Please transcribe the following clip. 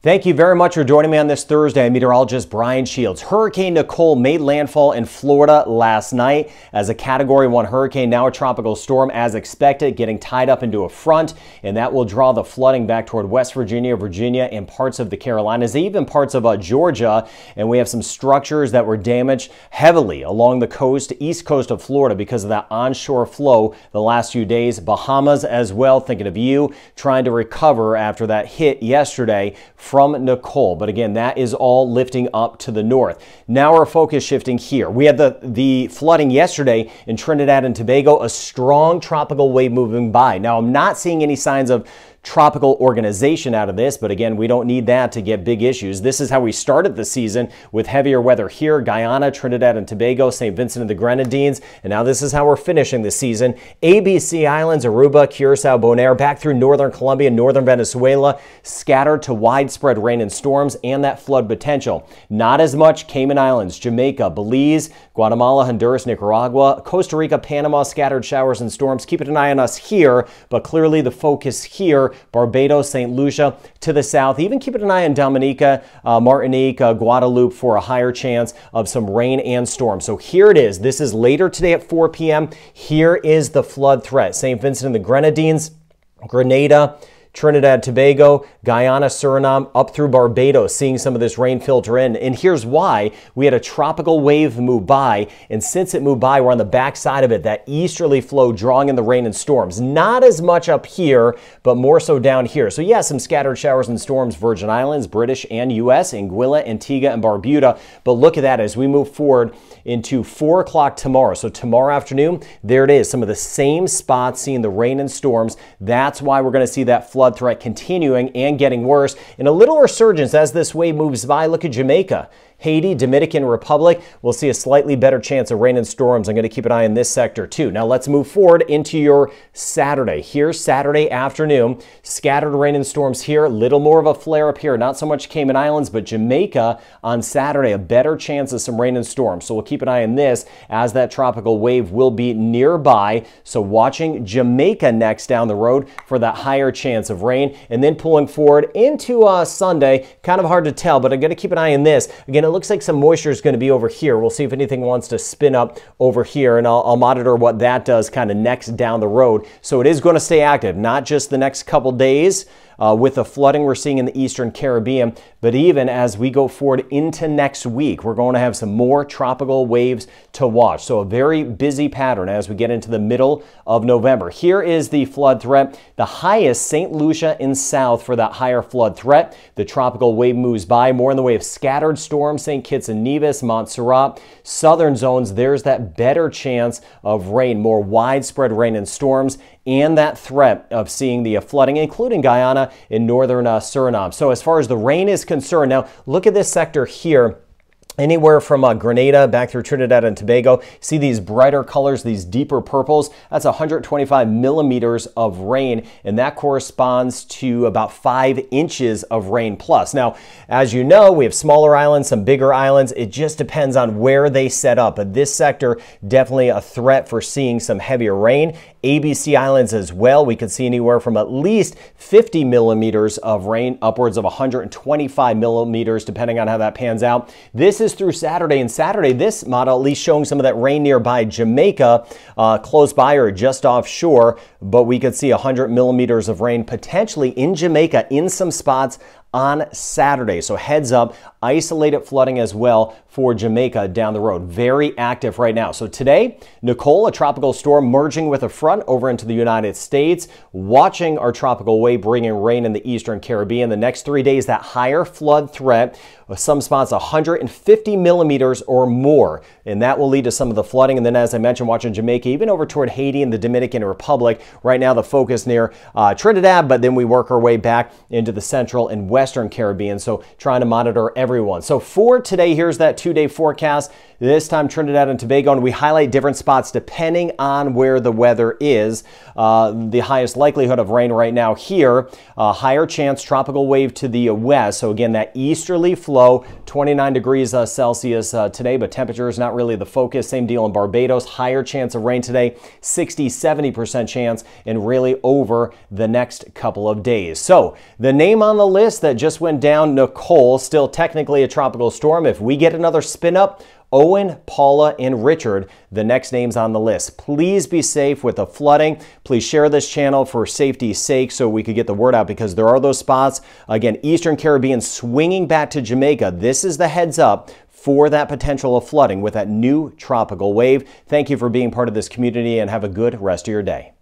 Thank you very much for joining me on this Thursday. I'm meteorologist Brian Shields. Hurricane Nicole made landfall in Florida last night as a Category 1 hurricane, now a tropical storm as expected, getting tied up into a front, and that will draw the flooding back toward West Virginia, Virginia, and parts of the Carolinas, even parts of uh, Georgia. And we have some structures that were damaged heavily along the coast, east coast of Florida because of that onshore flow the last few days. Bahamas as well, thinking of you, trying to recover after that hit yesterday from Nicole. But again, that is all lifting up to the north. Now our focus shifting here. We had the, the flooding yesterday in Trinidad and Tobago, a strong tropical wave moving by. Now I'm not seeing any signs of tropical organization out of this, but again, we don't need that to get big issues. This is how we started the season with heavier weather here, Guyana, Trinidad and Tobago, St. Vincent and the Grenadines, and now this is how we're finishing the season. ABC Islands, Aruba, Curacao, Bonaire, back through northern Colombia, northern Venezuela, scattered to widespread rain and storms and that flood potential. Not as much Cayman Islands, Jamaica, Belize, Guatemala, Honduras, Nicaragua, Costa Rica, Panama, scattered showers and storms. Keep an eye on us here, but clearly the focus here Barbados, St. Lucia to the south. Even keeping an eye on Dominica, uh, Martinique, uh, Guadeloupe for a higher chance of some rain and storm. So here it is. This is later today at 4 p.m. Here is the flood threat. St. Vincent and the Grenadines, Grenada, Trinidad, Tobago, Guyana, Suriname, up through Barbados, seeing some of this rain filter in. And here's why. We had a tropical wave move by, and since it moved by, we're on the backside of it, that easterly flow drawing in the rain and storms. Not as much up here, but more so down here. So yeah, some scattered showers and storms, Virgin Islands, British and U.S., Anguilla, Antigua, and Barbuda. But look at that as we move forward into 4 o'clock tomorrow. So tomorrow afternoon, there it is. Some of the same spots seeing the rain and storms. That's why we're going to see that flood threat continuing and getting worse. And a little resurgence as this wave moves by. Look at Jamaica. Haiti, Dominican Republic, we'll see a slightly better chance of rain and storms. I'm going to keep an eye on this sector too. Now let's move forward into your Saturday. Here's Saturday afternoon. Scattered rain and storms here. A little more of a flare up here. Not so much Cayman Islands, but Jamaica on Saturday. A better chance of some rain and storms. So we'll keep an eye on this as that tropical wave will be nearby. So watching Jamaica next down the road for that higher chance of rain. And then pulling forward into uh, Sunday. Kind of hard to tell, but I'm going to keep an eye on this. Again, it looks like some moisture is going to be over here. We'll see if anything wants to spin up over here, and I'll, I'll monitor what that does kind of next down the road. So it is going to stay active, not just the next couple days, uh, with the flooding we're seeing in the eastern Caribbean. But even as we go forward into next week, we're going to have some more tropical waves to watch. So a very busy pattern as we get into the middle of November. Here is the flood threat. The highest St. Lucia in south for that higher flood threat. The tropical wave moves by more in the way of scattered storms, St. Kitts and Nevis, Montserrat. Southern zones, there's that better chance of rain, more widespread rain and storms and that threat of seeing the flooding, including Guyana in northern uh, Suriname. So as far as the rain is concerned, now look at this sector here anywhere from uh, Grenada back through Trinidad and Tobago. See these brighter colors, these deeper purples? That's 125 millimeters of rain, and that corresponds to about five inches of rain plus. Now, as you know, we have smaller islands, some bigger islands. It just depends on where they set up, but this sector definitely a threat for seeing some heavier rain. ABC Islands as well. We could see anywhere from at least 50 millimeters of rain, upwards of 125 millimeters, depending on how that pans out. This is through Saturday, and Saturday, this model at least showing some of that rain nearby Jamaica, uh, close by or just offshore, but we could see 100 millimeters of rain potentially in Jamaica in some spots on Saturday. So heads up, isolated flooding as well for Jamaica down the road. Very active right now. So today, Nicole, a tropical storm merging with a front over into the United States, watching our tropical wave bringing rain in the eastern Caribbean. The next three days, that higher flood threat, some spots 150 millimeters or more, and that will lead to some of the flooding. And then, as I mentioned, watching Jamaica, even over toward Haiti and the Dominican Republic. Right now, the focus near uh, Trinidad, but then we work our way back into the central and western Caribbean. So trying to monitor everyone. So for today, here's that two-day forecast. This time Trinidad and Tobago, and we highlight different spots depending on where the weather is. Uh, the highest likelihood of rain right now here, uh, higher chance tropical wave to the west. So again, that easterly flow, 29 degrees uh, Celsius uh, today, but temperature is not really the focus. Same deal in Barbados, higher chance of rain today, 60, 70% chance, and really over the next couple of days. So the name on the list that just went down, Nicole, still technically a tropical storm. If we get another spin up, Owen, Paula, and Richard, the next names on the list. Please be safe with the flooding. Please share this channel for safety's sake so we could get the word out because there are those spots. Again, Eastern Caribbean swinging back to Jamaica. This is the heads up for that potential of flooding with that new tropical wave. Thank you for being part of this community and have a good rest of your day.